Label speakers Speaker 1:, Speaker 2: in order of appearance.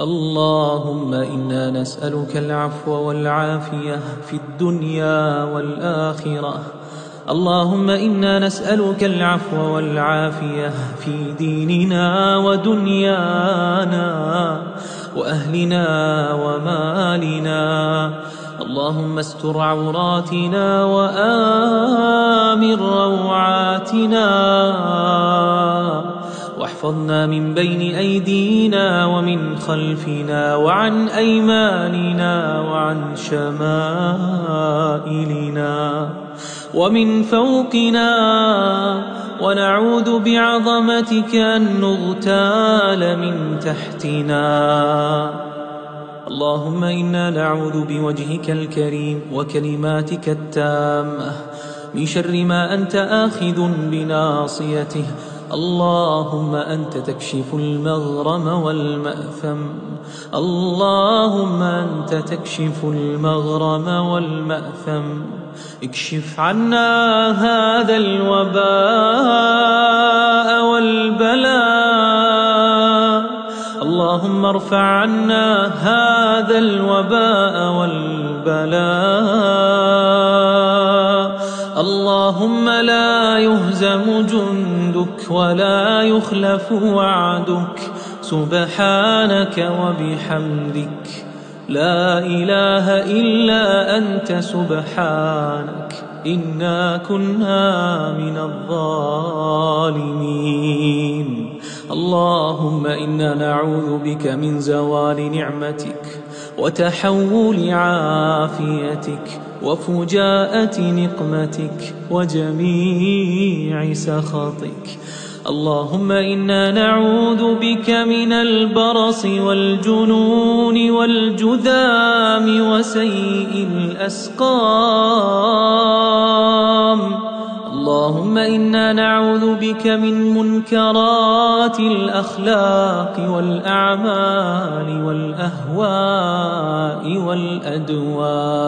Speaker 1: اللهم إنا نسألك العفو والعافية في الدنيا والآخرة. اللهم إنا نسألك العفو والعافية في ديننا ودنيانا وأهلنا ومالنا. اللهم استر عوراتنا وآمن روعاتنا. واحفظنا من بين أيدينا ومن خلفنا وعن أيماننا وعن شمائلنا ومن فوقنا ونعوذ بعظمتك أن نغتال من تحتنا. اللهم إنا نعوذ بوجهك الكريم وكلماتك التامة من شر ما أنت آخذ بناصيته اللهم أنت تكشف المغرم والمأثم. اللهم أنت تكشف المغرم والمأثم. اكشف عنا هذا الوباء والبلاء. اللهم ارفع عنا هذا الوباء والبلاء. اللهم لا يهزم جندك ولا يخلف وعدك. سبحانك وبحمدك. لا إله إلا أنت سبحانك. إنا كنا من الظالمين. اللهم إنا نعوذ بك من زوال نعمتك وتحول عافيتك وفجاءة نقمتك وجميع سخطك. اللهم إنا نعوذ بك من البرص والجنون والجذام وسيء الأسقام. اللهم إنا نعوذ بك من منكرات الأخلاق والأعمال والأهواء والأدواء.